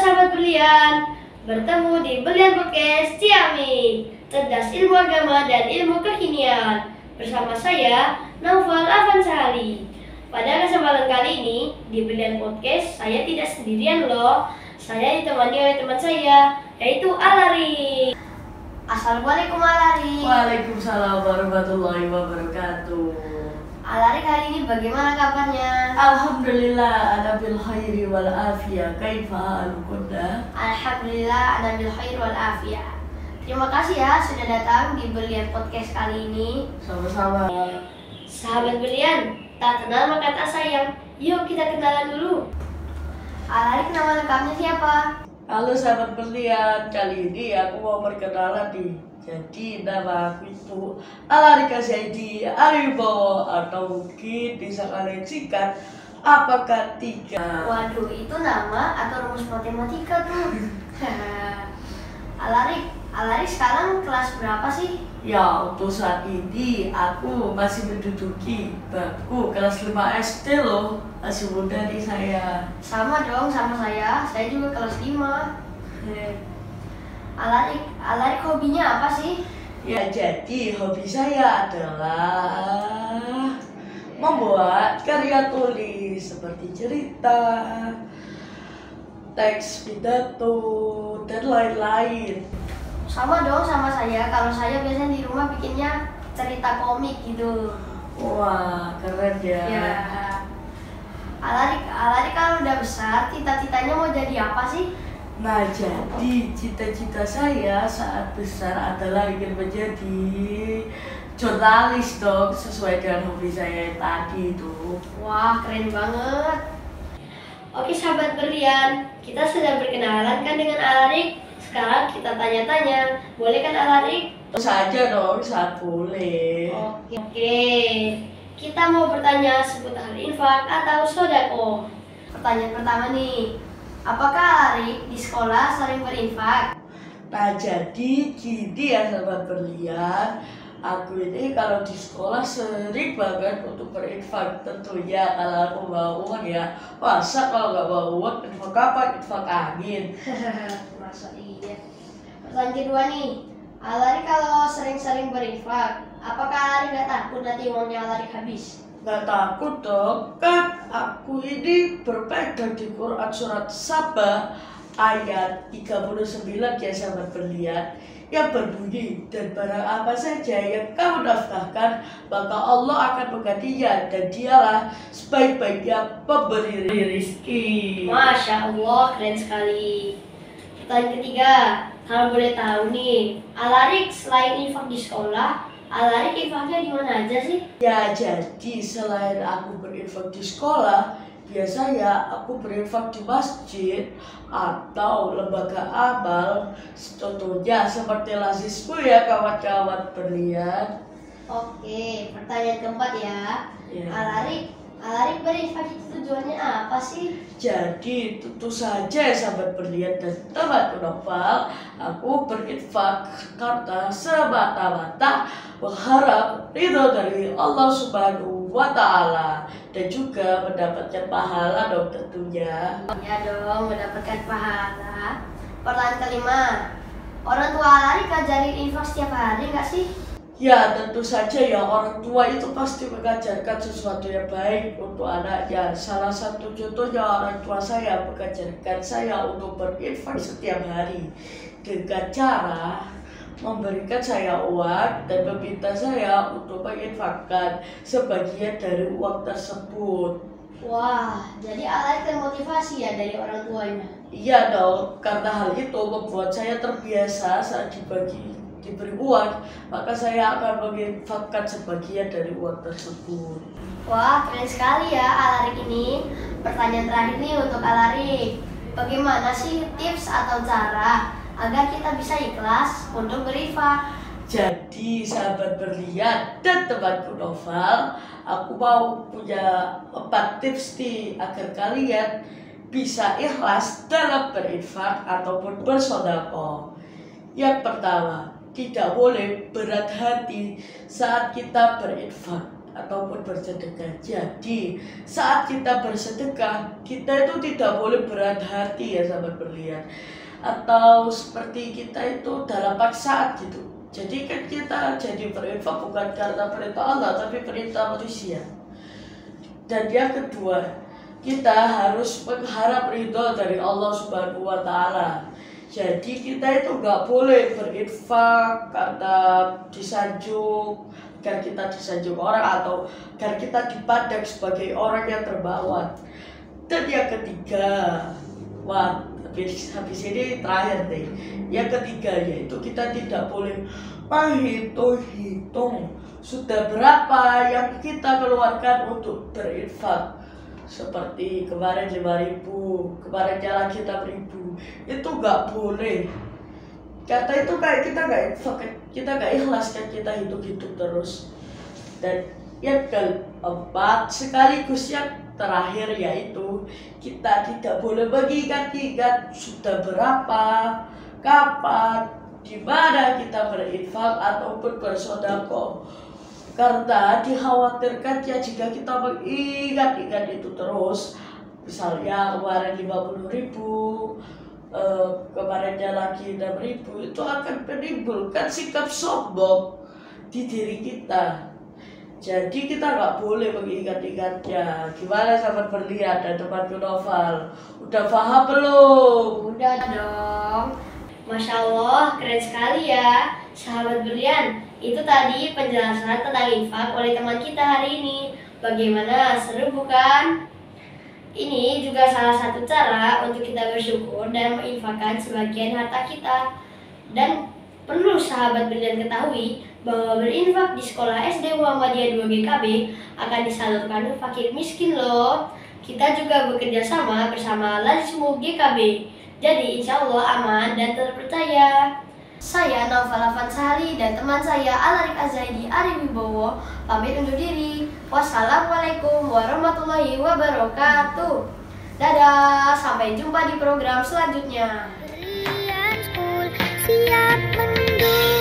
sahabat berlian, bertemu di Berlian Podcast Ciami, cerdas ilmu agama dan ilmu kekinian. Bersama saya, Naufal Afansari. Pada kesempatan kali ini, di Berlian Podcast, saya tidak sendirian loh. Saya ditemani oleh teman saya, yaitu Alari. Assalamualaikum Alari. Waalaikumsalam warahmatullahi wabarakatuh. Alari kali ini bagaimana kabarnya? Alhamdulillah ana bil khairi wal afiyah. Kaifa halukunna? Alhamdulillah ada bil khair wal afiyah. Terima kasih ya sudah datang di Berlian Podcast kali ini. Sama-sama. Sahabat Berlian, tak kenal maka tak sayang. Yuk kita kenalan dulu. Alari nama lengkapnya siapa? Halo sahabat berlian, kali ini aku mau perkenalan nih. Jadi nama aku itu Alarika Zaidi Aribo atau mungkin bisa kalian singkat apakah tiga? Waduh, itu nama atau rumus matematika tuh. Alari, Alari sekarang kelas berapa sih? Ya untuk saat ini aku masih menduduki bangku kelas 5 SD loh Masih muda nih saya Sama dong sama saya, saya juga kelas 5. Alari, Alari hobinya apa sih? Ya jadi hobi saya adalah membuat karya tulis seperti cerita, teks pidato, dan lain-lain. Sama dong sama saya. Kalau saya biasanya di rumah bikinnya cerita komik gitu. Wah keren ya. Ya. Alari, Alari kalau udah besar, cita-citanya mau jadi apa sih? Nah jadi cita-cita saya saat besar adalah ingin menjadi jurnalis dong sesuai dengan hobi saya tadi itu. Wah, keren banget. Oke sahabat berlian, kita sudah berkenalan kan dengan Alarik. Sekarang kita tanya-tanya, boleh kan Alarik? Terus saja dong saat boleh. Oke. Oke. Kita mau bertanya seputar infak atau sodako. Pertanyaan pertama nih, apakah Alarik di sekolah sering berinfak? Nah jadi gini ya sahabat berlian Aku ini kalau di sekolah sering banget untuk berinfak Tentunya kalau aku bawa uang ya Masa kalau nggak bawa uang infak apa? Infak angin Masa iya. Pertanyaan kedua nih, Alari kalau sering-sering berinfak, apakah Alari nggak takut nanti uangnya Alari habis? Nggak takut dong Kan aku ini berpegang di Quran surat Sabah Ayat 39 ya sahabat berlian yang berbunyi dan barang apa saja yang kamu daftarkan maka Allah akan menggantinya dan dialah sebaik-baiknya pemberi rizki. Masya Allah, keren sekali. Pertanyaan ketiga, kalau boleh tahu nih, Alarik selain infak di sekolah, Alarik infaknya di mana aja sih? Ya jadi selain aku berinfak di sekolah, biasanya aku berinfak di masjid atau lembaga amal, contohnya seperti lazisku ya kawan-kawan berlian. Oke, pertanyaan keempat ya. Ya. Alarik, Alarik berinfak itu tujuannya apa sih? Jadi tentu saja sahabat berlian dan teman novel, aku berinfak karena semata-mata berharap ridho dari Allah Subhanahu wa taala dan juga mendapatkan pahala dong tentunya. Ya dong, mendapatkan pahala. Pertanyaan kelima, orang tua Alarik ngajarin infak setiap hari nggak sih? Ya tentu saja ya orang tua itu pasti mengajarkan sesuatu yang baik untuk anaknya. Salah satu contohnya orang tua saya mengajarkan saya untuk berinfak setiap hari dengan cara memberikan saya uang dan meminta saya untuk menginfakkan sebagian dari uang tersebut. Wah, jadi Alarik termotivasi ya dari orang tuanya. Iya dong, karena hal itu membuat saya terbiasa saat dibagi diberi uang, maka saya akan menginfakkan sebagian dari uang tersebut. Wah, keren sekali ya Alarik ini. Pertanyaan terakhir nih untuk Alarik. Bagaimana sih tips atau cara agar kita bisa ikhlas untuk berinfak? Jadi sahabat berlian dan temanku novel, aku mau punya empat tips nih agar kalian bisa ikhlas dalam berinfak ataupun bersodako. Yang pertama, tidak boleh berat hati saat kita berinfak. ataupun bersedekah. Jadi saat kita bersedekah, kita itu tidak boleh berat hati ya sahabat berlian. Atau seperti kita itu dalam paksaan gitu. Jadi kan kita jadi berinfak bukan karena perintah Allah tapi perintah manusia. Dan yang kedua, kita harus mengharap ridho dari Allah Subhanahu wa taala. Jadi kita itu nggak boleh berinfak karena disanjung, agar kita disanjung orang atau agar kita dipandang sebagai orang yang terbawa. Dan yang ketiga, wah habis, habis ini terakhir deh. Yang ketiga yaitu kita tidak boleh menghitung-hitung sudah berapa yang kita keluarkan untuk berinfak seperti kemarin lima ribu kemarin jalan kita ribu itu nggak boleh. Kata itu kayak kita nggak kita nggak ikhlas kan kita hitung hitung terus. Dan yang keempat sekaligus yang terakhir yaitu kita tidak boleh mengingat-ingat sudah berapa kapan di mana kita berinfak ataupun bersodako karena dikhawatirkan ya jika kita mengingat-ingat itu terus. Misalnya kemarin 50 ribu eh, kemarinnya lagi 6 ribu itu akan menimbulkan sikap sombong di diri kita. Jadi kita nggak boleh mengingat-ingatnya. Gimana sahabat berlihat dan teman novel udah paham belum? udah dong. Masya Allah, keren sekali ya Sahabat berlian, itu tadi penjelasan tentang infak oleh teman kita hari ini. Bagaimana, seru bukan? Ini juga salah satu cara untuk kita bersyukur dan menginfakkan sebagian harta kita. Dan perlu sahabat berlian ketahui bahwa berinfak di sekolah SD Muhammadiyah 2 GKB akan disalurkan fakir miskin loh. Kita juga bekerja sama bersama Lazismu GKB jadi insya Allah aman dan terpercaya. Saya Naufal Afansari dan teman saya Alarik Azaidi Ari Wibowo pamit undur diri. Wassalamualaikum warahmatullahi wabarakatuh. Dadah, sampai jumpa di program selanjutnya. siap mendukung